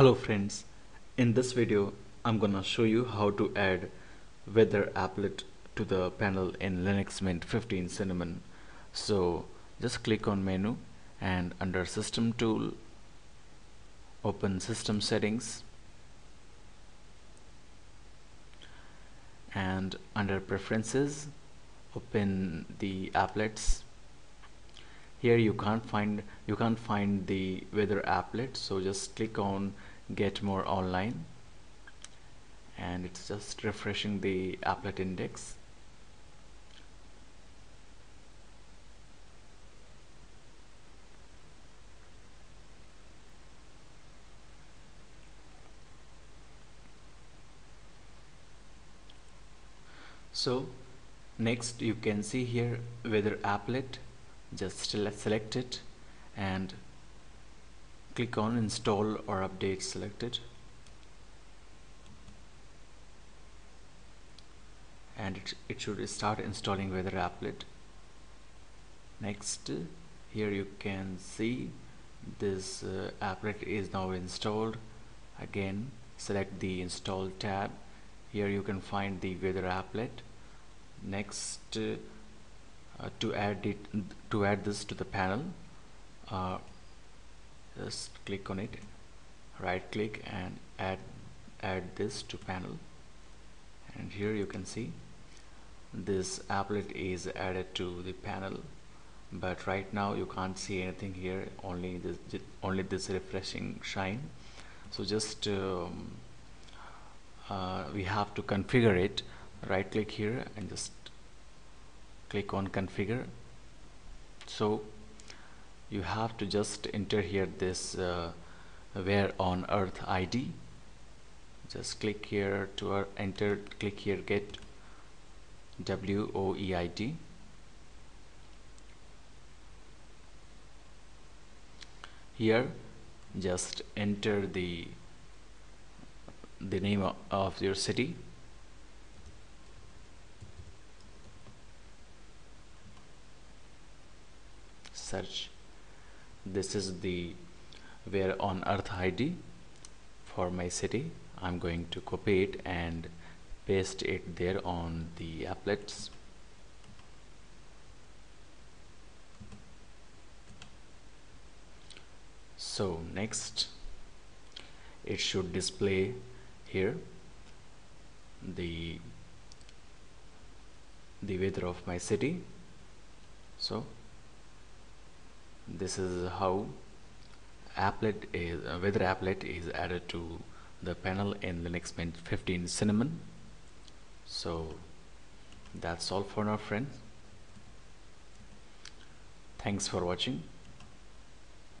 Hello friends, in this video I'm gonna show you how to add weather applet to the panel in Linux Mint 15 Cinnamon. So just click on menu and under system tool open system settings. And under preferences open the applets here you can't find you can't find the weather applet so just click on get more online. And it's just refreshing the applet index. So next you can see here weather applet just select it and click on install or update selected. And it, it should start installing weather applet. Next here you can see this uh, applet is now installed. Again select the install tab. Here you can find the weather applet. Next uh, uh, to add it to add this to the panel uh, just click on it right click and add add this to panel. And here you can see this applet is added to the panel but right now you can't see anything here only this only this refreshing shine. So just um, uh, we have to configure it. Right click here and just click on configure. So you have to just enter here this uh, where on earth ID just click here to uh, enter click here get WOEID here just enter the the name of your city search this is the where on earth ID for my city. I'm going to copy it and paste it there on the applets. So next it should display here the the weather of my city. So this is how applet is uh, weather applet is added to the panel in Linux Mint 15 Cinnamon. So that's all for now friends. Thanks for watching